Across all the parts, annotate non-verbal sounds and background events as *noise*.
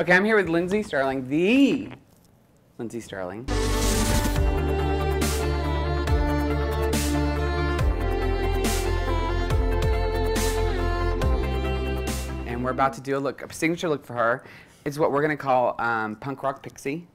Okay, I'm here with Lindsey Stirling, the Lindsey Stirling. And we're about to do a look, a signature look for her. It's what we're gonna call um, punk rock pixie.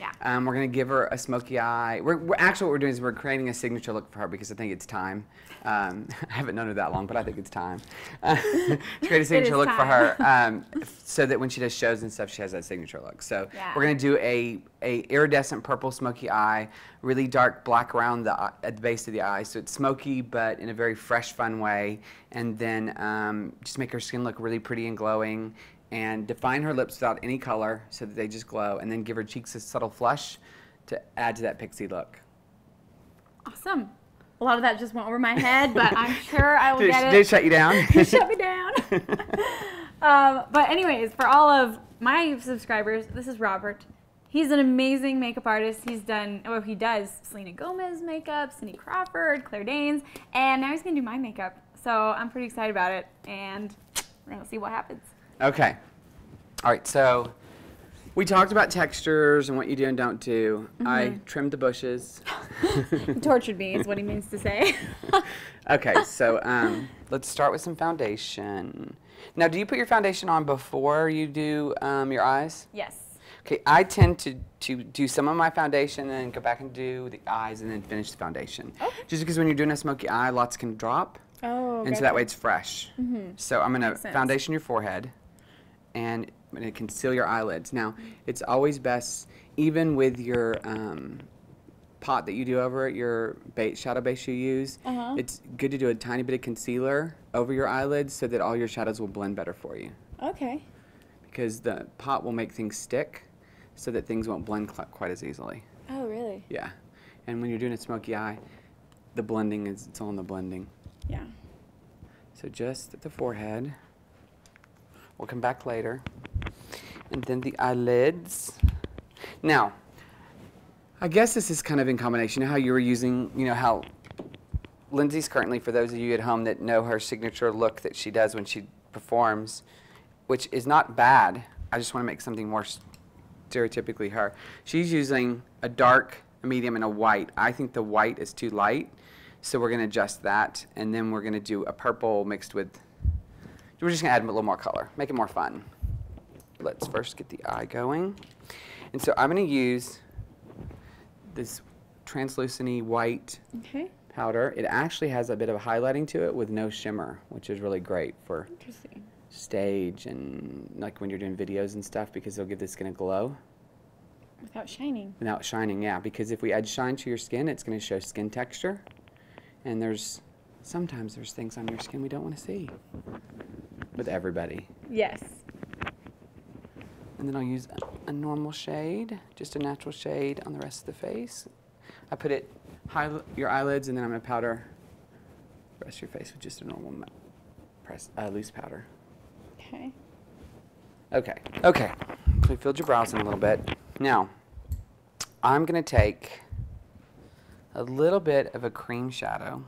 Yeah. Um, we're gonna give her a smoky eye. We're, we're actually what we're doing is we're creating a signature look for her because I think it's time. Um, *laughs* I haven't known her that long, but I think it's time uh, *laughs* to create a signature look for her, *laughs* um, so that when she does shows and stuff, she has that signature look. So Yeah. we're gonna do a a iridescent purple smoky eye, really dark black around the eye- at the base of the eye, so it's smoky but in a very fresh, fun way, and then um, just make her skin look really pretty and glowing and define her lips without any color so that they just glow, and then give her cheeks a subtle flush to add to that pixie look. Awesome. A lot of that just went over my head, but I'm *laughs* sure I will Did, get it, it. did it shut you down? *laughs* Shut me down. *laughs* um, but anyways, for all of my subscribers, this is Robert. He's an amazing makeup artist. He's done, well, he does Selena Gomez makeup, Cindy Crawford, Claire Danes, and now he's gonna do my makeup. So I'm pretty excited about it, and we're gonna see what happens. Okay. All right, so we talked about textures and what you do and don't do. I trimmed the bushes. *laughs* Tortured me, is what he means to say. *laughs* Okay, so um, let's start with some foundation. Now, do you put your foundation on before you do um, your eyes? yes. Okay, I tend to, to do some of my foundation and then go back and do the eyes and then finish the foundation. Okay. Just because when you're doing a smoky eye, lots can drop. Oh, And so that way it's fresh. Mm -hmm. So I'm going to foundation your forehead and going to conceal your eyelids. Now, it's always best, even with your um, pot that you do over it, your base, shadow base you use, Uh-huh. it's good to do a tiny bit of concealer over your eyelids so that all your shadows will blend better for you. Okay. Because the pot will make things stick so that things won't blend cl- quite as easily. Oh, really? Yeah. And when you're doing a smoky eye, the blending is, it's all in the blending. Yeah. So just at the forehead. We'll come back later. And then the eyelids. Now, I guess this is kind of in combination. How you were using, you know, how Lindsey's currently, for those of you at home that know her signature look that she does when she performs, which is not bad. I just want to make something more stereotypically her. She's using a dark, a medium, and a white. I think the white is too light, so we're going to adjust that, and then we're going to do a purple mixed with. We're just going to add a little more color, make it more fun. Let's first get the eye going, and so I'm going to use this translucent white Okay. powder. It actually has a bit of highlighting to it with no shimmer, which is really great for stage and like when you're doing videos and stuff because it'll give the skin a glow Without shining. without shining. Yeah, because if we add shine to your skin, it's going to show skin texture. And there's sometimes there's things on your skin we don't want to see with everybody. Yes. And then I'll use a, a normal shade, just a natural shade on the rest of the face. I put it high your eyelids, and then I'm gonna powder the rest of your face with just a normal press uh, loose powder. Okay. Okay. Okay. So we filled your brows in a little bit. Now, I'm gonna take a little bit of a cream shadow.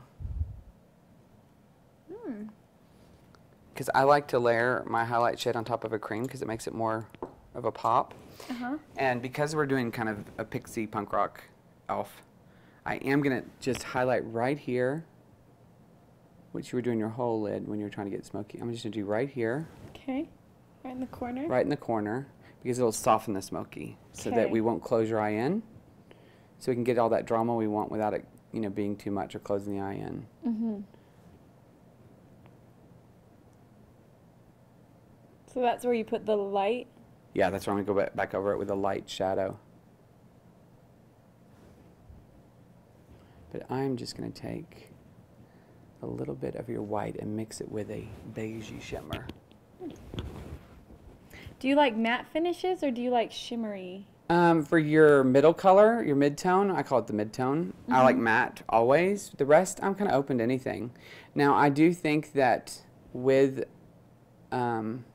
Because I like to layer my highlight shade on top of a cream because it makes it more of a pop. Uh huh. And because we're doing kind of a pixie punk rock elf, I am going to just highlight right here, which you were doing your whole lid when you were trying to get smoky. I'm just going to do right here, Okay. Right in the corner. right in the corner, because it'll soften the smoky so that we won't close your eye in. So we can get all that drama we want without it, you know, being too much or closing the eye in. Mm-hmm. So that's where you put the light. Yeah, that's where I'm going to go back, over it with a light shadow. But I'm just going to take a little bit of your white and mix it with a beigey shimmer. Do you like matte finishes or do you like shimmery? Um, for your middle color, your mid-tone, I call it the mid-tone. I like matte always. The rest, I'm kind of open to anything. Now, I do think that with um,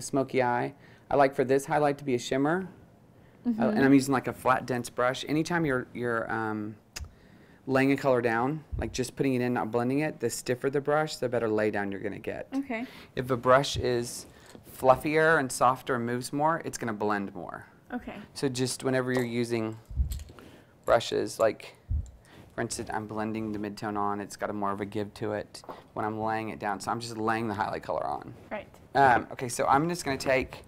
the smoky eye, I like for this highlight to be a shimmer. Uh, and I'm using like a flat, dense brush. Anytime you're, you're um, laying a color down, like just putting it in, not blending it, the stiffer the brush, the better lay down you're going to get. Okay. If a brush is fluffier and softer and moves more, it's going to blend more. Okay. So just whenever you're using brushes, like for instance, I'm blending the midtone on, it's got a more of a give to it when I'm laying it down. So I'm just laying the highlight color on. Right. Um, okay, so I'm just going to take,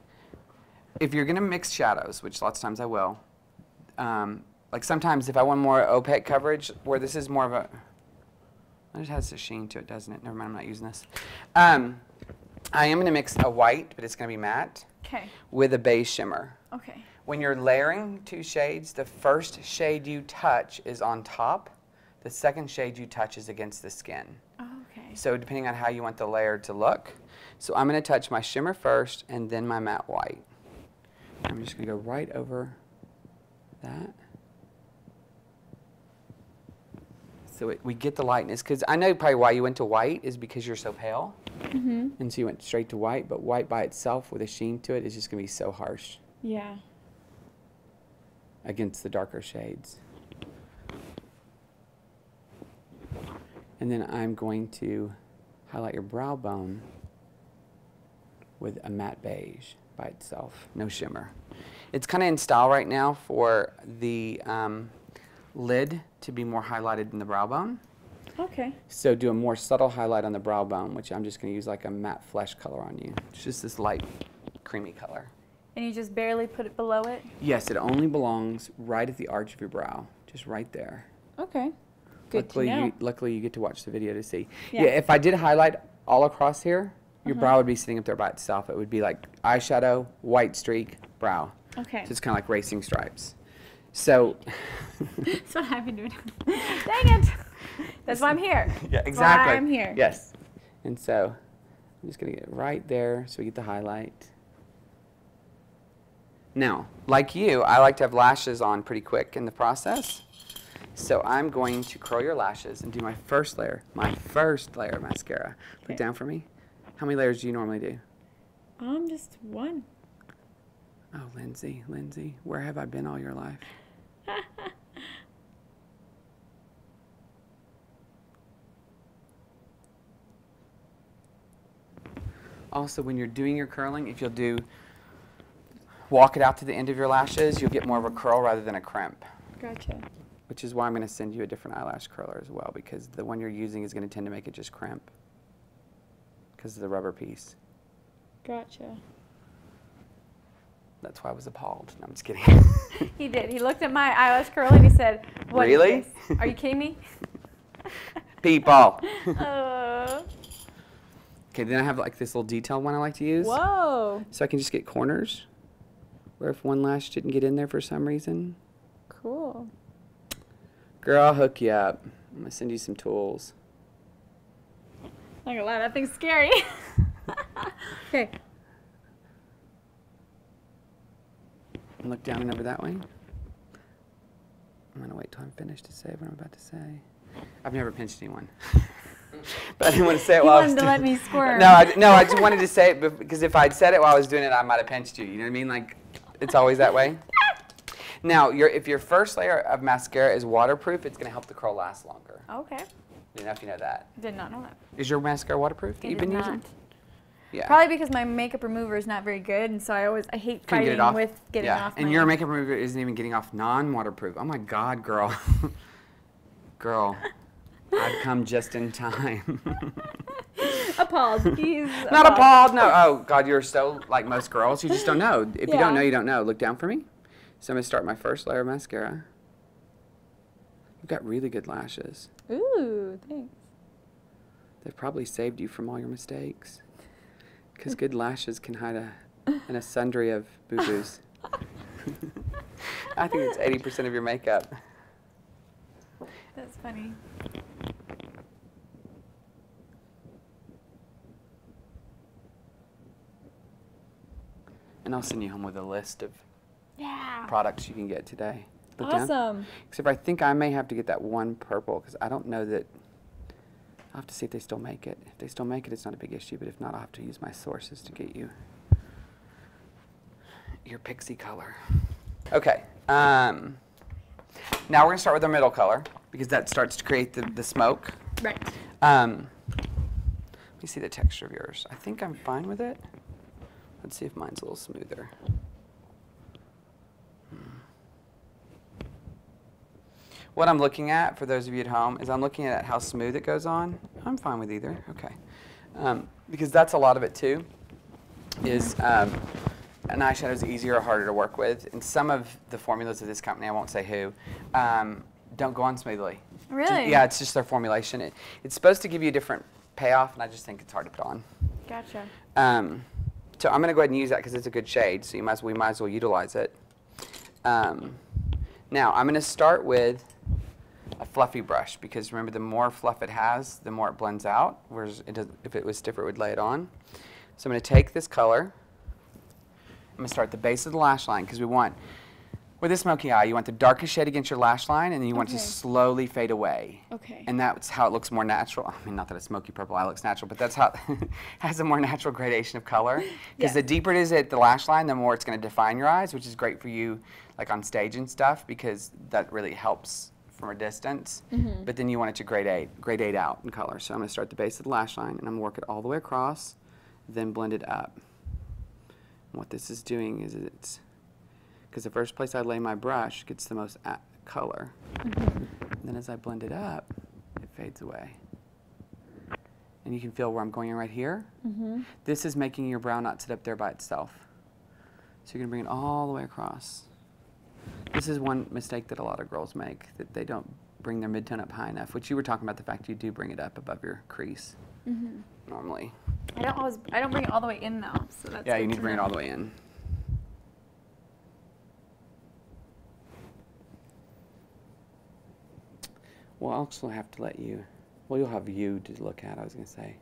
if you're going to mix shadows, which lots of times I will, um, like sometimes if I want more opaque coverage, where this is more of a, it has a sheen to it, doesn't it? Never mind, I'm not using this. Um, I am going to mix a white, but it's going to be matte, Okay. with a beige shimmer. Okay. When you're layering two shades, the first shade you touch is on top. The second shade you touch is against the skin. Okay. So depending on how you want the layer to look. So I'm going to touch my shimmer first and then my matte white. I'm just going to go right over that. So it, we get the lightness because I know probably why you went to white is because you're so pale. Mm-hmm. And so you went straight to white, but white by itself with a sheen to it is just going to be so harsh Yeah. against the darker shades. And then I'm going to highlight your brow bone with a matte beige by itself, no shimmer. It's kind of in style right now for the um, lid to be more highlighted than the brow bone. Okay. So do a more subtle highlight on the brow bone, which I'm just going to use like a matte flesh color on you. It's just this light creamy color. And you just barely put it below it? Yes, it only belongs right at the arch of your brow, just right there. Okay. Good luckily, to know. You, luckily, you get to watch the video to see. Yeah. Yeah. if I did highlight all across here, your Uh-huh. brow would be sitting up there by itself. It would be like eyeshadow, white streak, brow. Okay. So it's kind of like racing stripes. So, *laughs* That's what I've been doing. *laughs* Dang it. That's why I'm here. *laughs* yeah, exactly. That's why I'm here. Yes. And so, I'm just going to get right there so we get the highlight. Now, like you, I like to have lashes on pretty quick in the process. So I'm going to curl your lashes and do my first layer, my first layer of mascara. Okay. Look down for me. How many layers do you normally do? Um, just one. Oh, Lindsey, Lindsey, where have I been all your life? *laughs* Also, when you're doing your curling, if you'll do, walk it out to the end of your lashes, you'll get more of a curl rather than a crimp. Gotcha. Which is why I'm going to send you a different eyelash curler as well, because the one you're using is going to tend to make it just crimp because of the rubber piece. Gotcha. That's why I was appalled. No, I'm just kidding. *laughs* He did. He looked at my eyelash curl and he said, "What Really? Are you kidding me?" *laughs* People. *laughs* uh, Okay, then I have like this little detail one I like to use. whoa. So I can just get corners where if one lash didn't get in there for some reason. Cool. Girl, I'll hook you up. I'm going to send you some tools. Not gonna lie, that thing's scary. *laughs* okay. And look down and over that way. I'm going to wait till I'm finished to say what I'm about to say. I've never pinched anyone. *laughs* but I didn't want to say it while I was wanted to let me squirm. No, I, no, I just wanted to say it because if I'd said it while I was doing it, I might have pinched you. You know what I mean? Like, it's always that way. *laughs* Now, your, if your first layer of mascara is waterproof, it's going to help the curl last longer. Okay. I don't know if you know that. Did not know that. Is your mascara waterproof that you've did been not. using? Yeah. Probably because my makeup remover is not very good, and so I always I hate Couldn't get fighting it off. with getting yeah. off. And my your makeup remover isn't even getting off non-waterproof. Oh my God, girl. *laughs* girl, I've come just in time. *laughs* appalled. *laughs* He's Not appalled. No. Oh God, you're so like most girls. You just don't know. If you don't know, you don't know. Look down for me. So I'm gonna start my first layer of mascara. You've got really good lashes. Ooh, thanks. They've probably saved you from all your mistakes. *laughs* Because good lashes can hide a, an *laughs* a sundry of boo-boos. I think it's 80% of your makeup. That's funny. And I'll send you home with a list of Yeah. products you can get today. Look down. Awesome. Except I think I may have to get that one purple because I don't know that. I'll have to see if they still make it. If they still make it, it's not a big issue. But if not, I'll have to use my sources to get you your pixie color. Okay. Um, now we're going to start with our middle color because that starts to create the, the smoke. Right. Um, let me see the texture of yours. I think I'm fine with it. Let's see if mine's a little smoother. What I'm looking at, for those of you at home, is I'm looking at how smooth it goes on. I'm fine with either, okay. Um, because that's a lot of it too, is um, an eyeshadow is easier or harder to work with. And some of the formulas of this company, I won't say who, um, don't go on smoothly. Really? Yeah, it's just their formulation. It, it's supposed to give you a different payoff, and I just think it's hard to put on. Gotcha. Um, so I'm going to go ahead and use that because it's a good shade, so you might as, we might as well utilize it. Um, now, I'm going to start with a fluffy brush because remember, the more fluff it has, the more it blends out, whereas it does, if it was stiffer, it would lay it on. So I'm going to take this color. I'm going to start at the base of the lash line because we want, with a smoky eye, you want the darkest shade against your lash line, and then you want it to slowly fade away. Okay. And that's how it looks more natural. I mean, not that a smoky purple eye looks natural, but that's how it *laughs* has a more natural gradation of color. Because *laughs* Yes. the deeper it is at the lash line, the more it's going to define your eyes, which is great for you, like on stage and stuff, because that really helps from a distance. Mm-hmm. But then you want it to gradate, gradate out in color. So I'm going to start at the base of the lash line, and I'm going to work it all the way across, then blend it up. And what this is doing is it's because the first place I lay my brush gets the most color. Mm-hmm. Then as I blend it up, it fades away. And you can feel where I'm going right here. Mm-hmm. This is making your brow not sit up there by itself. So you're gonna bring it all the way across. This is one mistake that a lot of girls make, that they don't bring their midtone up high enough, which you were talking about the fact you do bring it up above your crease Mm-hmm. normally. I don't always. I don't bring it all the way in though, so that's. Yeah, you need to bring it all the way in. We'll also have to let you, well, you'll have you to look at, I was going to say.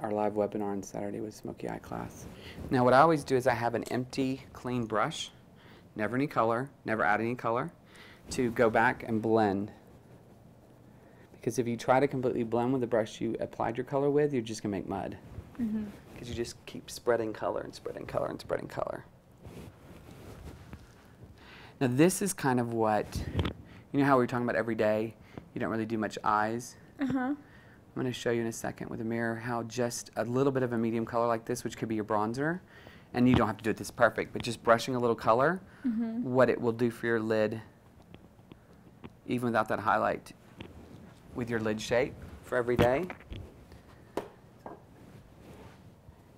Our live webinar on Saturday was Smoky Eye class. Now, what I always do is I have an empty, clean brush, never any color, never add any color, to go back and blend. Because if you try to completely blend with the brush you applied your color with, you're just going to make mud Mm-hmm. because you just keep spreading color and spreading color and spreading color. Now this is kind of what, you know how we were talking about every day, you don't really do much eyes. Uh huh. I'm going to show you in a second with a mirror how just a little bit of a medium color like this, which could be your bronzer, and you don't have to do it this perfect, but just brushing a little color, Mm-hmm. what it will do for your lid, even without that highlight, with your lid shape for every day.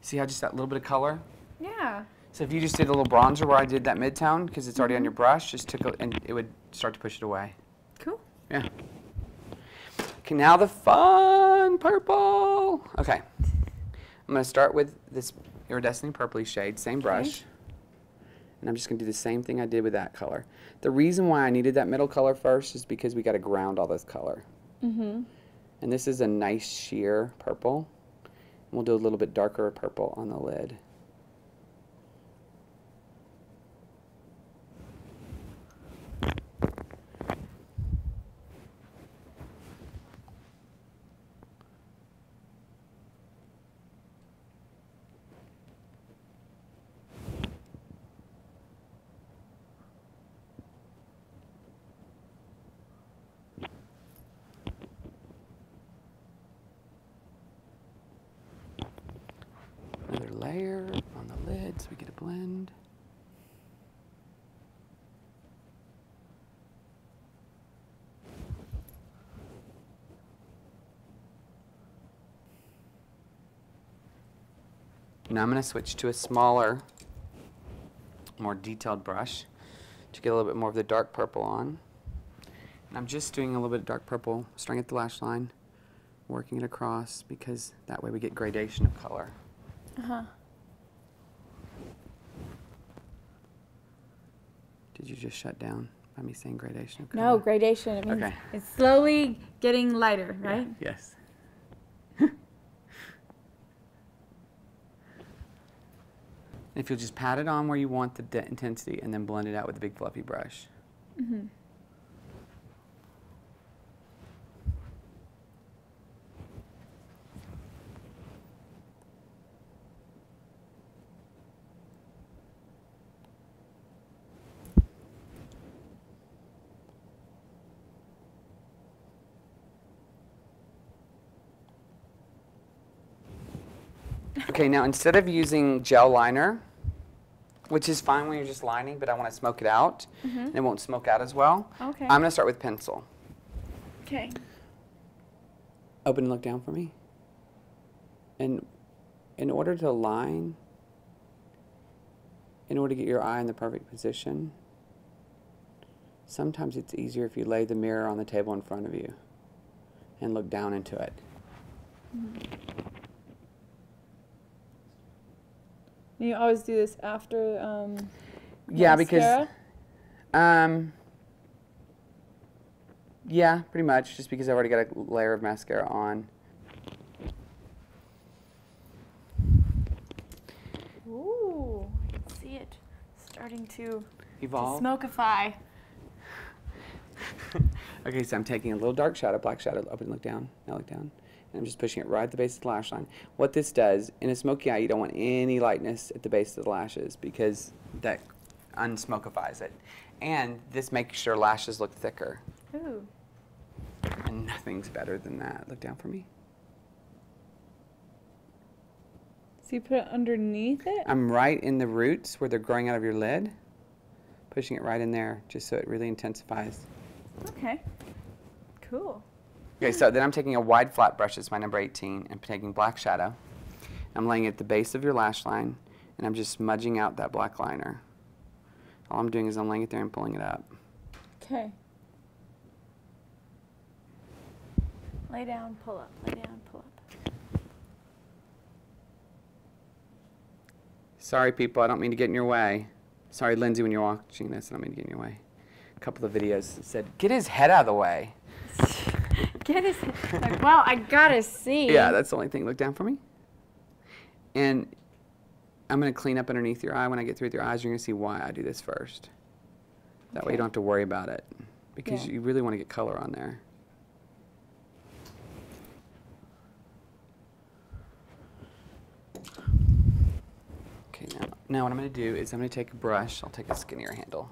See how just that little bit of color? Yeah. So if you just did a little bronzer where I did that midtone, because it's already on your brush, just took a, and it would start to push it away. Cool. Yeah. Okay, now the fun purple. Okay. I'm going to start with this iridescent purpley shade, same brush. And I'm just going to do the same thing I did with that color. The reason why I needed that middle color first is because we got to ground all this color. Mm-hmm. And this is a nice sheer purple. We'll do a little bit darker purple on the lid. Another layer on the lid so we get a blend. Now I'm going to switch to a smaller, more detailed brush to get a little bit more of the dark purple on. And I'm just doing a little bit of dark purple, starting at the lash line, working it across because that way we get gradation of color. Uh huh. Did you just shut down by me saying gradation of color? No gradation. It means Okay. it's slowly getting lighter, right? Yes. And if you'll just pat it on where you want the intensity and then blend it out with a big fluffy brush. Mm -hmm. Okay, now instead of using gel liner, which is fine when you're just lining, but I want to smoke it out, and it won't smoke out as well. Okay. I'm going to start with pencil. Okay. Open and look down for me. And in order to line, in order to get your eye in the perfect position, sometimes it's easier if you lay the mirror on the table in front of you and look down into it. Mm-hmm. You always do this after um, Yeah, because um yeah, pretty much just because I've already got a layer of mascara on. Ooh, I can see it starting to, Evolve. to Evolve. smokeify. *laughs* Okay, so I'm taking a little dark shadow, black shadow, open and look down, now look down. And I'm just pushing it right at the base of the lash line. What this does, in a smoky eye, you don't want any lightness at the base of the lashes because that unsmokifies it. And this makes your lashes look thicker. Ooh. And nothing's better than that. Look down for me. So you put it underneath it? I'm right in the roots where they're growing out of your lid, pushing it right in there just so it really intensifies. Okay. Cool. Okay, so then I'm taking a wide flat brush, it's my number 18, and taking black shadow. I'm laying it at the base of your lash line, and I'm just smudging out that black liner. All I'm doing is I'm laying it there and pulling it up. Okay. Lay down, pull up. Lay down, pull up. Sorry, people, I don't mean to get in your way. Sorry, Lindsey, when you're watching this, I don't mean to get in your way. A couple of videos said, get his head out of the way. *laughs* *laughs* Get his. Like, wow, I gotta see. Yeah, that's the only thing. Look down for me. And I'm going to clean up underneath your eye. When I get through with your eyes, you're to see why I do this first. That way you don't have to worry about it. Because Yeah. you really want to get color on there. Okay, now, now what I'm going to do is I'm to take a brush. I'll take a skinnier handle.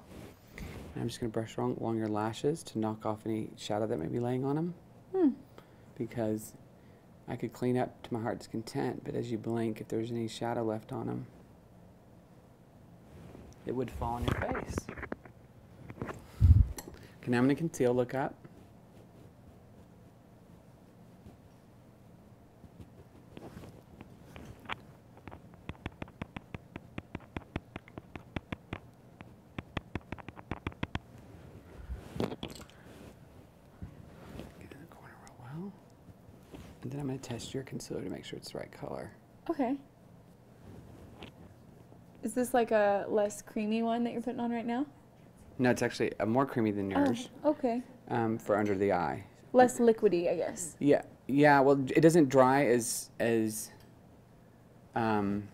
And I'm just going to brush along, along your lashes to knock off any shadow that may be laying on them Hmm. because I could clean up to my heart's content, but as you blink, if there's any shadow left on them, it would fall on your face. Okay, now I'm going to conceal, look up. Get in the corner real well. And I'm going to test your concealer to make sure it's the right color. Okay. Is this like a less creamy one that you're putting on right now? No, it's actually a more creamy than yours Oh, okay. um, for under the eye. Less liquidy, I guess. Yeah, yeah. Well, it doesn't dry as as um,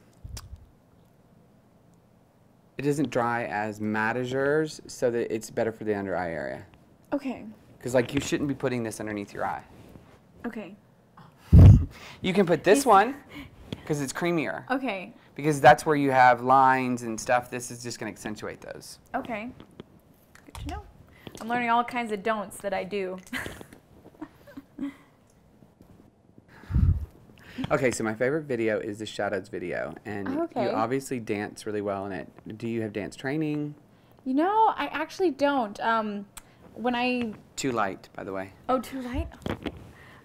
it doesn't dry as matte as yours, so that it's better for the under eye area. Okay. Because like you shouldn't be putting this underneath your eye. Okay. You can put this one because it's creamier. Okay. Because that's where you have lines and stuff. This is just going to accentuate those. Okay. Good to know. I'm learning all kinds of don'ts that I do. *laughs* Okay, so my favorite video is the Shadows video, and Okay. you obviously dance really well in it. Do you have dance training? You know, I actually don't. Um, when I Too light, by the way. Oh, too light.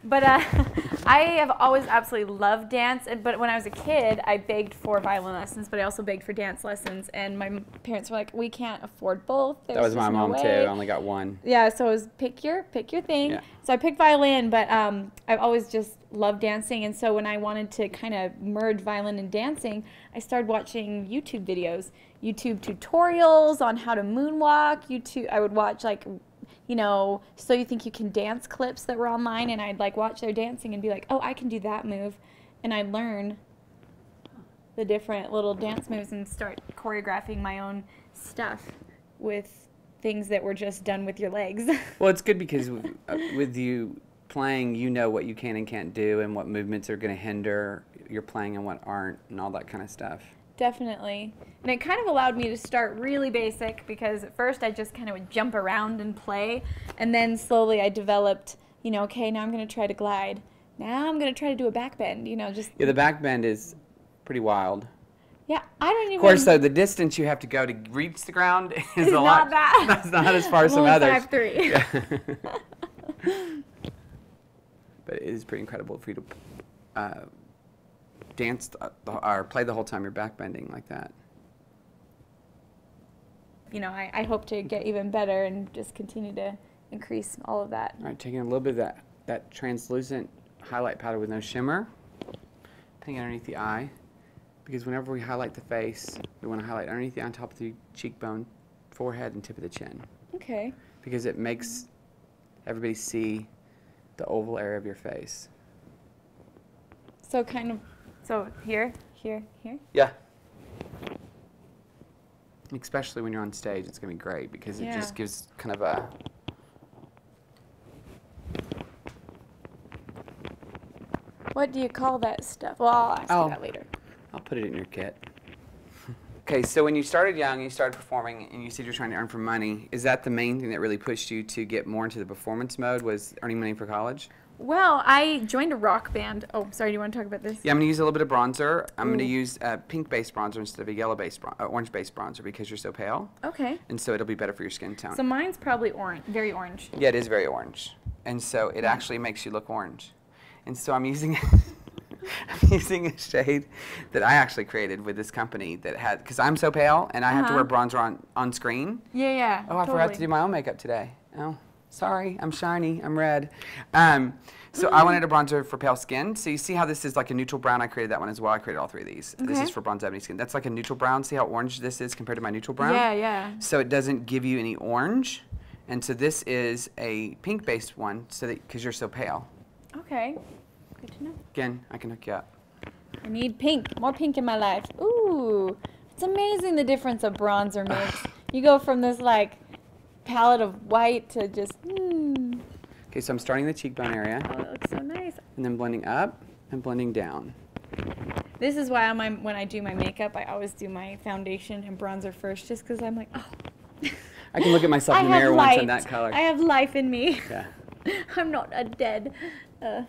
But uh, *laughs* I have always absolutely loved dance. But when I was a kid, I begged for violin lessons, but I also begged for dance lessons. And my parents were like, "We can't afford both." that was my no mom too. way." I only got one. Yeah, so it was pick your pick your thing. Yeah. So I picked violin, but um, I've always just loved dancing, and so when I wanted to kind of merge violin and dancing, I started watching YouTube videos, YouTube tutorials on how to moonwalk. YouTube, I would watch like, you know, so you think you can dance clips that were online, and I'd like watch their dancing and be like, oh, I can do that move, and I'd learn the different little dance moves and start choreographing my own stuff with things that were just done with your legs. *laughs* Well, it's good because w- uh, with you playing, you know what you can and can't do, and what movements are going to hinder your playing and what aren't, and all that kind of stuff. Definitely. And it kind of allowed me to start really basic because at first I just kind of would jump around and play. And then slowly I developed, you know, okay, now I'm going to try to glide. Now I'm going to try to do a back bend, you know, just. Yeah, the back bend is pretty wild. Yeah, I don't even. Of course, though, the distance you have to go to reach the ground *laughs* is It's a not lot. that. *laughs* That's not as far as some others. 5'3". *laughs* Yeah. but it is pretty incredible for you to uh, dance or play the whole time you're backbending like that. You know, I, I hope to get even better and just continue to increase all of that. All right, taking a little bit of that, that translucent highlight powder with no shimmer, putting it underneath the eye, because whenever we highlight the face, we want to highlight underneath the on top of the cheekbone, forehead, and tip of the chin, Okay. because it makes everybody see the oval area of your face. So kind of, so here, here, here. Yeah. Especially when you're on stage, it's going to be great because it just gives kind of a What do you call that stuff? Well, I'll ask Oh. you that later. I'll put it in your kit. okay, so when you started young, you started performing, and you said you're trying to earn for money. Is that the main thing that really pushed you to get more into the performance mode? Was earning money for college? Well, I joined a rock band. Oh, sorry. Do you want to talk about this? Yeah, I'm gonna use a little bit of bronzer. I'm gonna use a pink-based bronzer instead of a yellow-based, bron- uh, orange-based bronzer because you're so pale, Okay. and so it'll be better for your skin tone. So mine's probably orange, very orange. yeah, it is very orange, and so it actually makes you look orange. And so I'm using. *laughs* I'm using a shade that I actually created with this company that had because I'm so pale and I have to wear Uh-huh. bronzer on on screen. Yeah, yeah. Oh, I forgot to do my own makeup today. Oh, sorry. I'm shiny. I'm red. Um, so I wanted a bronzer for pale skin. So you see how this is like a neutral brown. I created that one as well. I created all three of these. This is for bronze ebony skin. That's like a neutral brown. See how orange this is compared to my neutral brown? Yeah, yeah. So it doesn't give you any orange. And so this is a pink-based one, so that because you're so pale. Okay. Good to know. Again, I can hook you up. I need pink. More pink in my life. Ooh. It's amazing the difference a bronzer makes. *sighs* you go from this like palette of white to just, hmm. Okay, so I'm starting the cheekbone area, Oh, it looks so nice. and then blending up and blending down. This is why my, when I do my makeup, I always do my foundation and bronzer first, just because I'm like, oh. *laughs* I can look at myself in the mirror light. once in that color. I have life in me. Yeah. *laughs* I'm not a dead. Uh.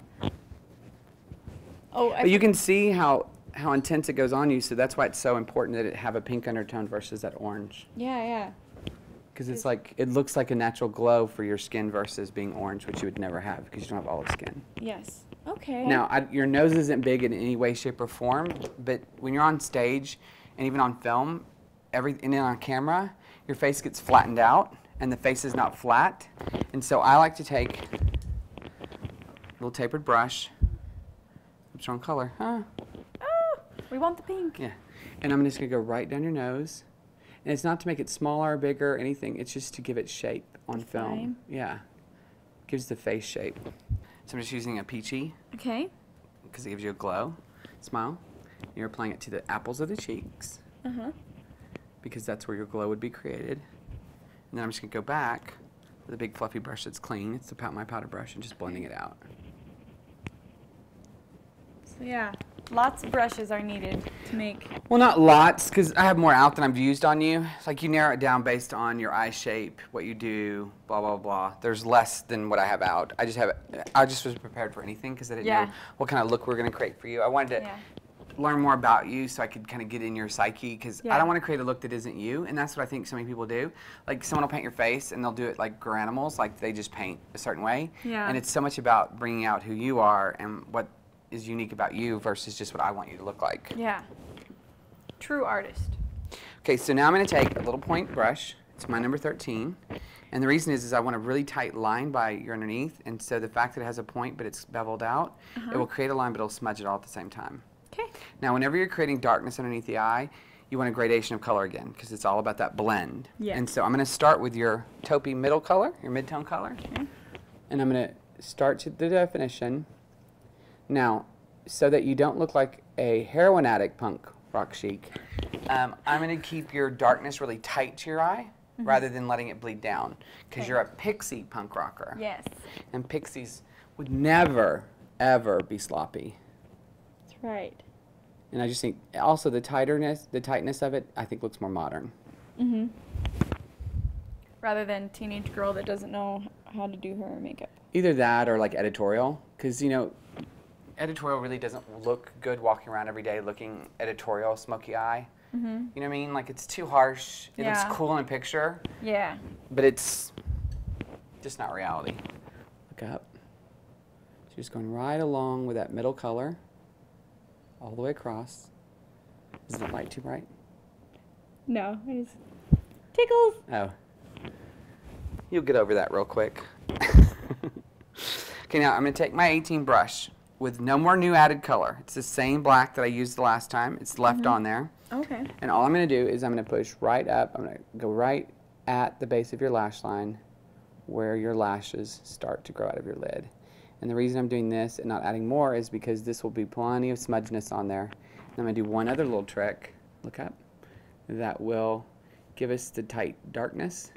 Oh, I But you can see how how intense it goes on you, so that's why it's so important that it have a pink undertone versus that orange. yeah, yeah. Because it's like it looks like a natural glow for your skin versus being orange, which you would never have because you don't have olive skin. Yes. Okay. Now, I, your nose isn't big in any way, shape, or form, but when you're on stage and even on film, every and then on camera, your face gets flattened out, and the face is not flat. And so I like to take a little tapered brush, strong color, huh? Oh, we want the pink. Yeah. And I'm just gonna go right down your nose. And it's not to make it smaller or bigger or anything. It's just to give it shape on film. Fine. Yeah. Gives the face shape. So I'm just using a peachy Okay. because it gives you a glow. Smile. You're applying it to the apples of the cheeks Uh huh. because that's where your glow would be created. And then I'm just gonna go back with a big fluffy brush that's clean. It's the pow- my powder brush and just blending it out. So yeah, lots of brushes are needed to make. Well, not lots, because I have more out than I've used on you. It's like you narrow it down based on your eye shape, what you do, blah blah blah. There's less than what I have out. I just have. I just was prepared for anything because I didn't Yeah. know what kind of look we are gonna create for you. I wanted to Yeah. learn more about you so I could kind of get in your psyche because I don't want to create a look that isn't you, and that's what I think so many people do. Like someone will paint your face and they'll do it like grow animals, like they just paint a certain way. Yeah. And it's so much about bringing out who you are and what is unique about you versus just what I want you to look like. Yeah. True artist. Okay, so now I'm going to take a little point brush. It's my number 13. And the reason is, is I want a really tight line by your underneath. And so the fact that it has a point but it's beveled out, it uh-huh. will create a line but it'll smudge it all at the same time. Okay. Now, whenever you're creating darkness underneath the eye, you want a gradation of color again because it's all about that blend. Yes. And so I'm going to start with your taupey middle color, your mid-tone color. And I'm going to start to the definition. Now, so that you don't look like a heroin addict punk rock chic, um, I'm going to keep your darkness really tight to your eye rather than letting it bleed down because Okay. you're a pixie punk rocker. Yes. And pixies would never, ever be sloppy. That's right. And I just think also the tightness, the tightness of it, I think looks more modern. Mm-hmm. Rather than teenage girl that doesn't know how to do her makeup. Either that or like editorial, because you know, editorial really doesn't look good walking around every day looking editorial, smoky eye. Mm-hmm. You know what I mean? Like it's too harsh. It Yeah. looks cool in a picture, Yeah. but it's just not reality. Look up. So just going right along with that middle color, all the way across. Is the light too bright? No, it is. tickles. Oh. You'll get over that real quick. *laughs* okay, now I'm going to take my 18 brush with no more new added color. It's the same black that I used the last time. It's left mm-hmm. on there. Okay. And all I'm going to do is I'm going to push right up. I'm going to go right at the base of your lash line where your lashes start to grow out of your lid. And the reason I'm doing this and not adding more is because this will be plenty of smudginess on there. And I'm going to do one other little trick. Look up. That will give us the tight darkness.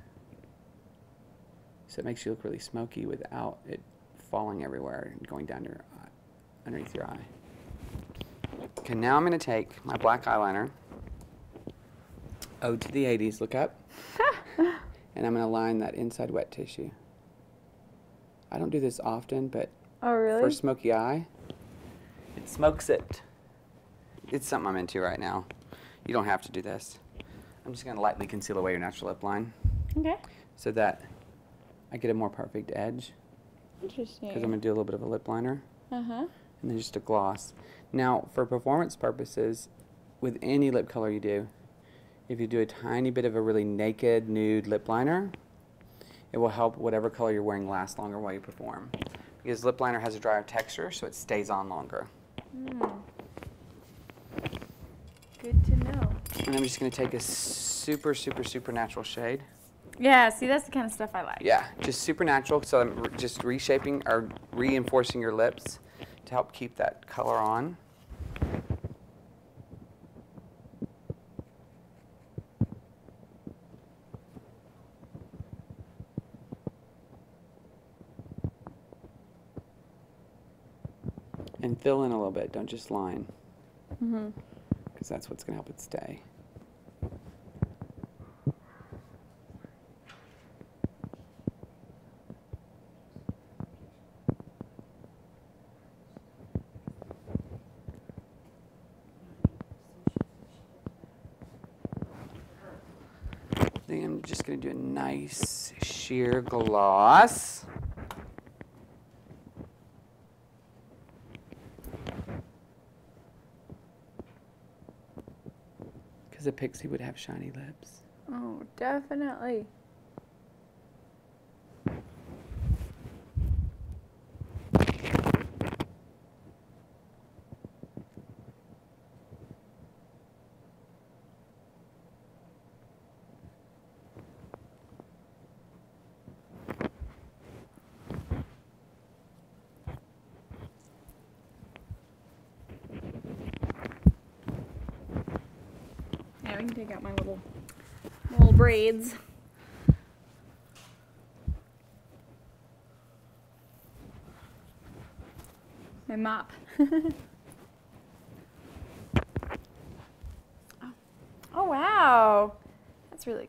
So it makes you look really smoky without it falling everywhere and going down your underneath your eye. Okay, now I'm going to take my black eyeliner, Ode to the 80s, look up, *laughs* and I'm going to line that inside wet tissue. I don't do this often, but Oh, really? for smoky eye, it smokes it. It's something I'm into right now. You don't have to do this. I'm just going to lightly conceal away your natural lip line okay. so that I get a more perfect edge Interesting. because I'm going to do a little bit of a lip liner Uh huh. And then just a gloss. Now, for performance purposes, with any lip color you do, if you do a tiny bit of a really naked nude lip liner, it will help whatever color you're wearing last longer while you perform. Because lip liner has a drier texture, so it stays on longer. Hmm. Good to know. And I'm just going to take a super, super, super natural shade. Yeah. See, that's the kind of stuff I like. Yeah, just super natural. So I'm just reshaping or reinforcing your lips to help keep that color on. And fill in a little bit, don't just line. Mm-hmm. Because that's what's going to help it stay. Then I'm just going to do a nice sheer gloss. Because a pixie would have shiny lips. Oh, definitely. We can take out my little little braids. My mop. *laughs* oh. oh wow, that's really.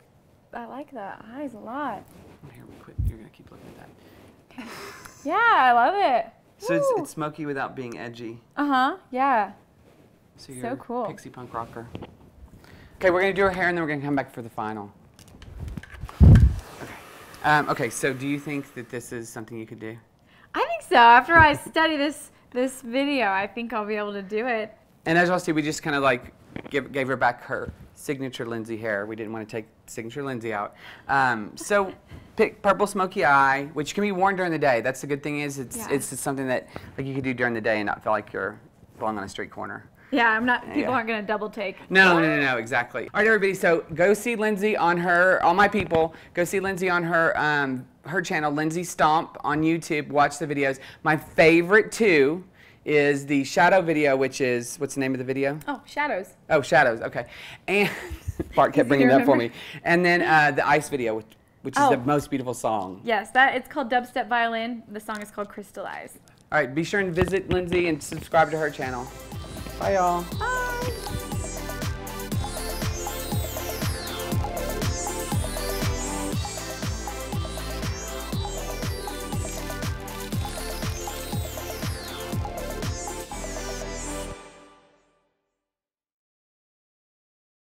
I like that eyes a lot. Here, we quit. You're going to keep looking at that. *laughs* Yeah, I love it. So it's, it's smoky without being edgy. uh huh. Yeah. So So you're a cool. Pixie punk rocker. Okay, we're gonna do her hair and then we're gonna come back for the final. Okay. Um, okay. So do you think that this is something you could do? I think so. After I study this this video, I think I'll be able to do it. And as y'all see, we just kind of like give, gave her back her signature Lindsey hair. We didn't want to take signature Lindsey out. Um, so pick purple smoky eye, which can be worn during the day. That's the good thing is it's Yeah. it's something that like you could do during the day and not feel like you're belong on a street corner. Yeah, I'm not. People Yeah. aren't gonna double take. No, no, no, no, exactly. All right, everybody. So go see Lindsey on her, all my people. Go see Lindsey on her um, her channel, Lindsey Stomp on YouTube. Watch the videos. My favorite two is the shadow video, which is what's the name of the video? Oh, shadows. Oh, shadows. Okay, and *laughs* Bart kept bringing that for me. And then uh, the ice video, which, which is Oh. the most beautiful song. Yes, that it's called Dubstep Violin. The song is called Crystallize. All right, be sure and visit Lindsey and subscribe to her channel. 拜哦，拜。